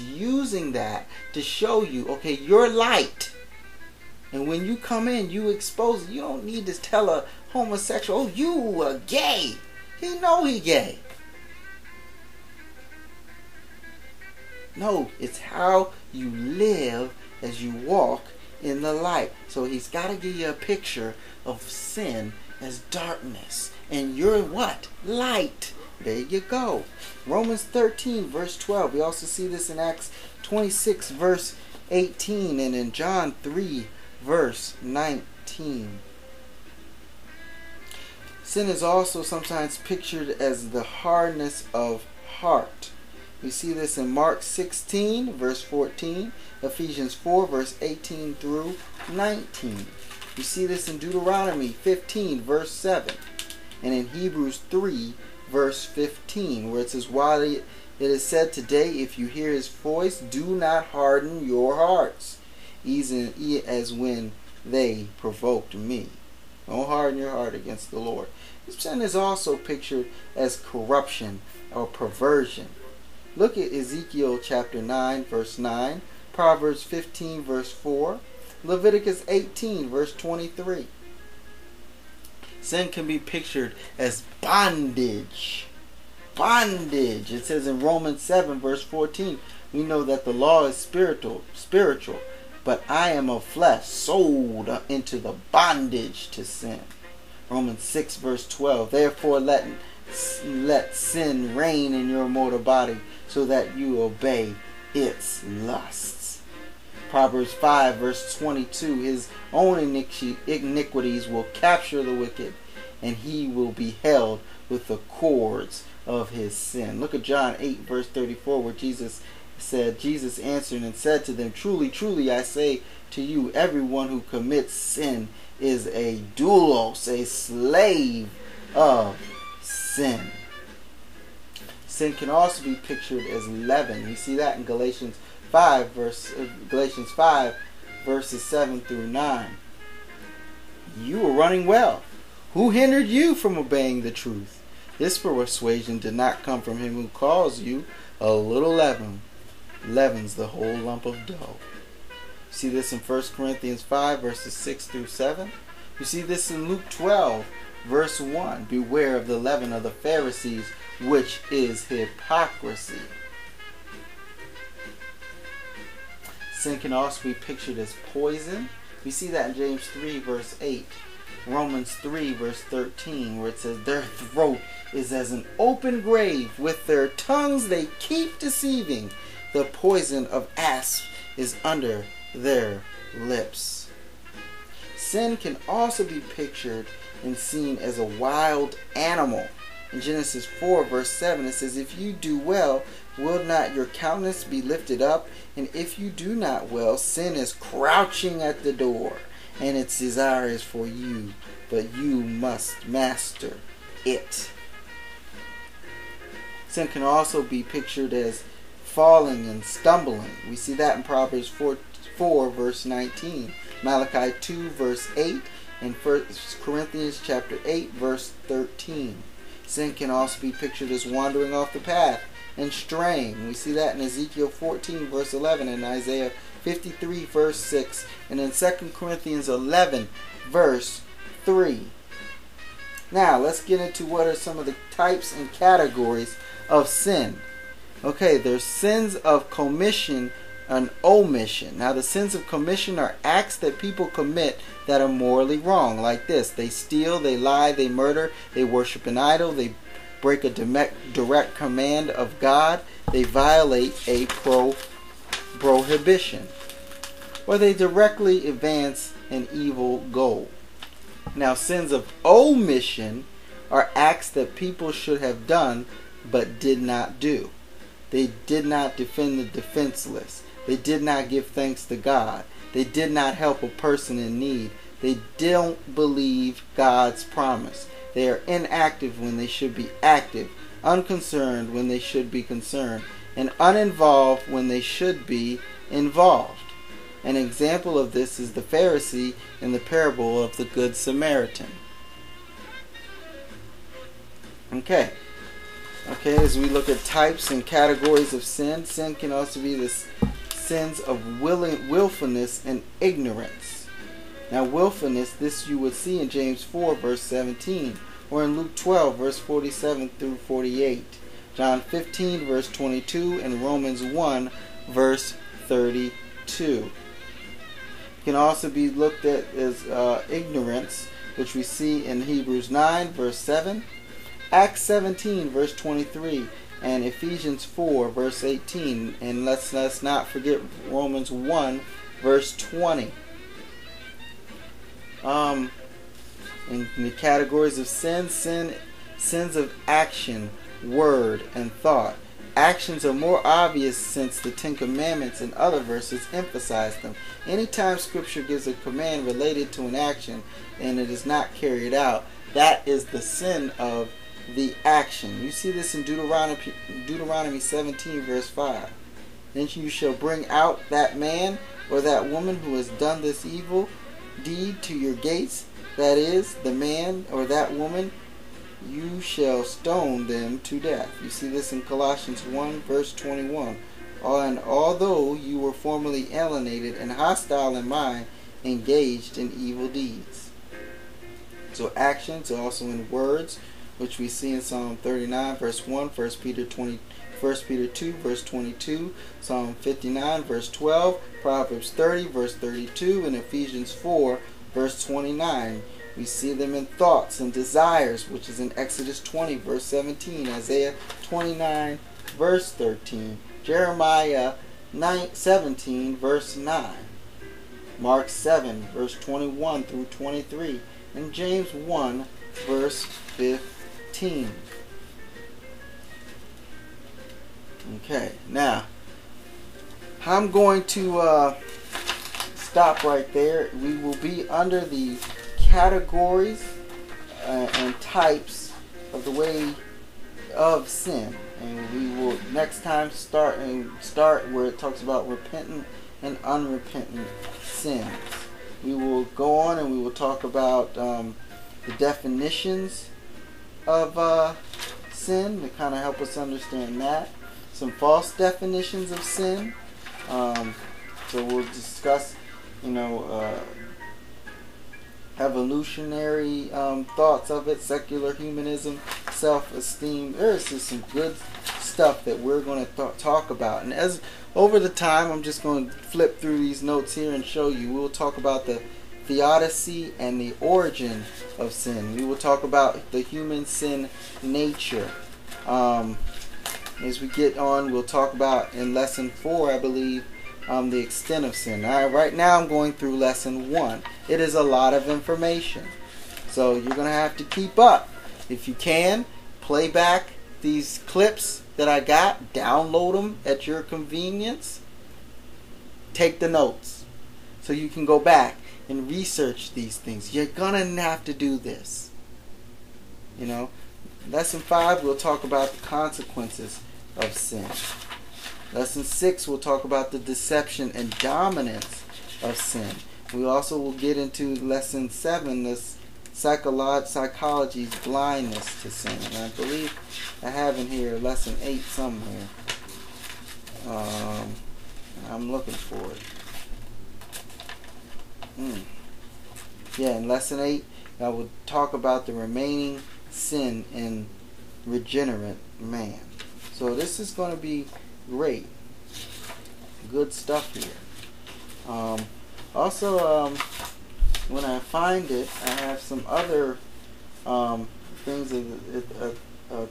using that to show you, okay, you're light. And when you come in, you expose. You don't need to tell a homosexual, oh, you are gay. He know he gay. No, it's how you live as you walk in the light. So he's got to give you a picture of sin as darkness. And you're what? Light. There you go. Romans 13, verse 12. We also see this in Acts 26, verse 18, and in John 3, verse 19. Sin is also sometimes pictured as the hardness of heart. We see this in Mark 16, verse 14, Ephesians 4, verse 18 through 19. We see this in Deuteronomy 15, verse 7, and in Hebrews 3, verse 15, where it says, While it is said today, if you hear his voice, do not harden your hearts, as when they provoked me. Don't harden your heart against the Lord. This sin is also pictured as corruption or perversion. Look at Ezekiel chapter 9, verse 9, Proverbs 15, verse 4, Leviticus 18, verse 23. Sin can be pictured as bondage. Bondage. It says in Romans 7, verse 14, we know that the law is spiritual, spiritual, but I am of flesh, sold into the bondage to sin. Romans 6, verse 12. Therefore, let, let sin reign in your mortal body, so that you obey its lusts. Proverbs 5, verse 22. His own iniquities will capture the wicked, and he will be held with the cords of his sin. Look at John 8, verse 34, where Jesus said, Jesus answered and said to them, Truly, truly, I say to you, everyone who commits sin is a doulos, a slave of sin. Sin can also be pictured as leaven. We see that in Galatians 5, verse uh, Galatians 5, verses 7 through 9. You were running well. Who hindered you from obeying the truth? This persuasion did not come from him who calls you. A little leaven leavens the whole lump of dough. See this in 1 Corinthians 5, verses 6 through 7. You see this in Luke 12, verse 1. Beware of the leaven of the Pharisees, which is hypocrisy. Sin can also be pictured as poison. We see that in James 3, verse 8. Romans 3, verse 13, where it says, Their throat is as an open grave. With their tongues they keep deceiving. The poison of asp is under their lips. Sin can also be pictured and seen as a wild animal. In Genesis 4, verse 7, it says, If you do well, will not your countenance be lifted up? And if you do not well, sin is crouching at the door, and its desire is for you, but you must master it. Sin can also be pictured as falling and stumbling. We see that in Proverbs 4, 4 verse 19, Malachi 2 verse 8, and 1 Corinthians chapter 8 verse 13. Sin can also be pictured as wandering off the path and straying. We see that in Ezekiel 14 verse 11 and Isaiah 53 verse 6 and in 2 Corinthians 11 verse 3. Now, let's get into what are some of the types and categories of sin. Okay, there's sins of commission and omission. Now, the sins of commission are acts that people commit that are morally wrong, like this they steal, they lie, they murder, they worship an idol, they break a direct command of God, they violate a pro prohibition, or they directly advance an evil goal. Now, sins of omission are acts that people should have done but did not do. They did not defend the defenseless. They did not give thanks to God. They did not help a person in need. They don't believe God's promise. They are inactive when they should be active, unconcerned when they should be concerned, and uninvolved when they should be involved. An example of this is the Pharisee in the parable of the Good Samaritan. Okay. Okay, as we look at types and categories of sin, sin can also be the sins of willing, willfulness and ignorance. Now, willfulness, this you would see in James 4, verse 17, or in Luke 12, verse 47 through 48, John 15, verse 22, and Romans 1, verse 32. Can also be looked at as uh, ignorance, which we see in Hebrews 9, verse 7, Acts 17, verse 23, and Ephesians 4, verse 18. And let's, let's not forget Romans 1, verse 20. Um, in the categories of sin, sin, sins of action, word, and thought. Actions are more obvious since the Ten Commandments and other verses emphasize them. Anytime Scripture gives a command related to an action and it is not carried out, that is the sin of the action. You see this in Deuteronomy, Deuteronomy 17, verse 5. Then you shall bring out that man or that woman who has done this evil deed to your gates, that is, the man or that woman, you shall stone them to death. You see this in Colossians 1, verse 21. And although you were formerly alienated and hostile in mind, engaged in evil deeds. So actions are also in words, which we see in Psalm 39, verse 1, 1 Peter 20, 1 Peter 2, verse 22, Psalm 59, verse 12, Proverbs 30, verse 32, and Ephesians 4, verse 29. We see them in thoughts and desires, which is in Exodus 20, verse 17, Isaiah 29, verse 13, Jeremiah 9, 17, verse 9, Mark 7, verse 21 through 23, and James 1, verse 15. Okay, now I'm going to uh, stop right there. We will be under the categories uh, and types of the way of sin, and we will next time start and start where it talks about repentant and unrepentant sins. We will go on and we will talk about um, the definitions of uh, sin to kind of help us understand that. Some false definitions of sin. Um, so we'll discuss, you know, uh, evolutionary um, thoughts of it, secular humanism, self-esteem. There's just some good stuff that we're going to th- talk about. And as over the time, I'm just going to flip through these notes here and show you. We'll talk about the theodicy and the origin of sin. We will talk about the human sin nature. Um, as we get on, we'll talk about in lesson four, I believe, um, the extent of sin. Now, right now, I'm going through lesson one. It is a lot of information, so you're going to have to keep up. If you can, play back these clips that I got, download them at your convenience, take the notes so you can go back and research these things. You're to have to do this. You know, lesson 5 we'll talk about the consequences of sin. Lesson 6 we'll talk about the deception and dominance of sin. We also will get into lesson 7 this psycholo- psychology's blindness to sin. And I believe I have in here lesson 8 somewhere. Um, I'm looking for it. Mm. Yeah, in lesson 8, I will talk about the remaining sin in regenerate man. So this is going to be great. Good stuff here. Um, also, um, when I find it, I have some other um, things of, of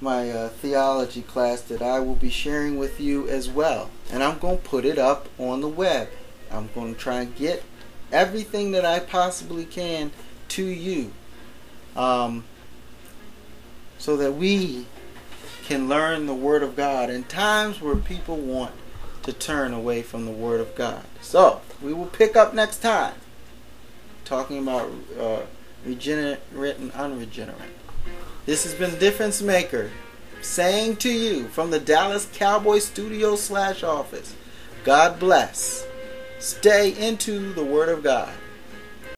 my uh, theology class that I will be sharing with you as well. And I'm going to put it up on the web. I'm going to try and get everything that I possibly can to you um, so that we can learn the Word of God in times where people want to turn away from the Word of God. So, we will pick up next time talking about uh, regenerate and unregenerate. This has been Difference Maker saying to you from the Dallas Cowboy Studio slash office, God bless. Stay into the Word of God.